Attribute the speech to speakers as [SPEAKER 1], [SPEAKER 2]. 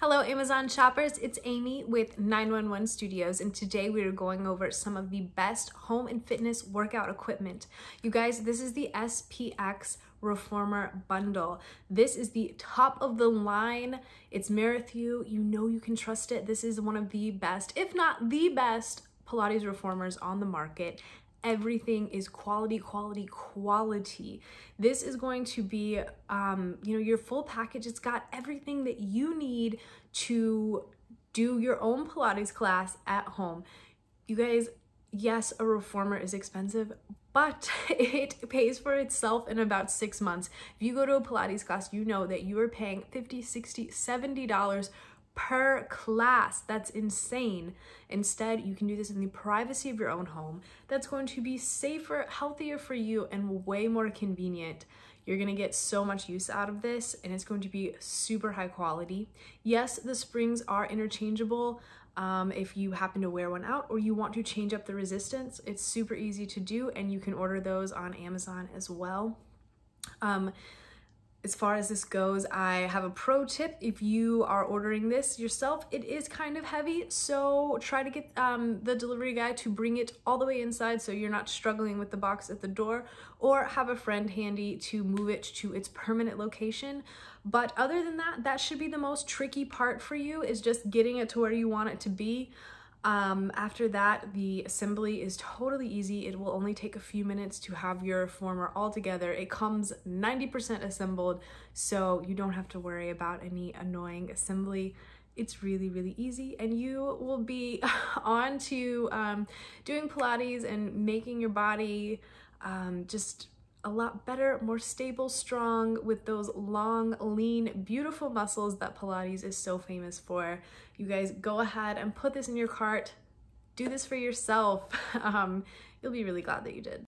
[SPEAKER 1] Hello Amazon shoppers, it's Amy with 911 Studios and today we are going over some of the best home and fitness workout equipment. You guys, this is the SPX Reformer Bundle. This is the top of the line. It's Merrithew. You know you can trust it. This is one of the best, if not the best, Pilates reformers on the market everything is quality quality quality. This is going to be um you know your full package. It's got everything that you need to do your own pilates class at home. You guys yes a reformer is expensive but it pays for itself in about six months. If you go to a pilates class you know that you are paying 50 60 70 dollars per class. That's insane. Instead, you can do this in the privacy of your own home. That's going to be safer, healthier for you, and way more convenient. You're gonna get so much use out of this, and it's going to be super high quality. Yes, the springs are interchangeable. Um, if you happen to wear one out or you want to change up the resistance, it's super easy to do, and you can order those on Amazon as well. Um, as far as this goes, I have a pro tip. If you are ordering this yourself, it is kind of heavy, so try to get um, the delivery guy to bring it all the way inside so you're not struggling with the box at the door, or have a friend handy to move it to its permanent location. But other than that, that should be the most tricky part for you, is just getting it to where you want it to be. Um, after that, the assembly is totally easy. It will only take a few minutes to have your reformer all together. It comes 90% assembled, so you don't have to worry about any annoying assembly. It's really, really easy, and you will be on to um, doing Pilates and making your body um, just a lot better, more stable, strong with those long, lean, beautiful muscles that Pilates is so famous for. You guys go ahead and put this in your cart. Do this for yourself. Um, you'll be really glad that you did.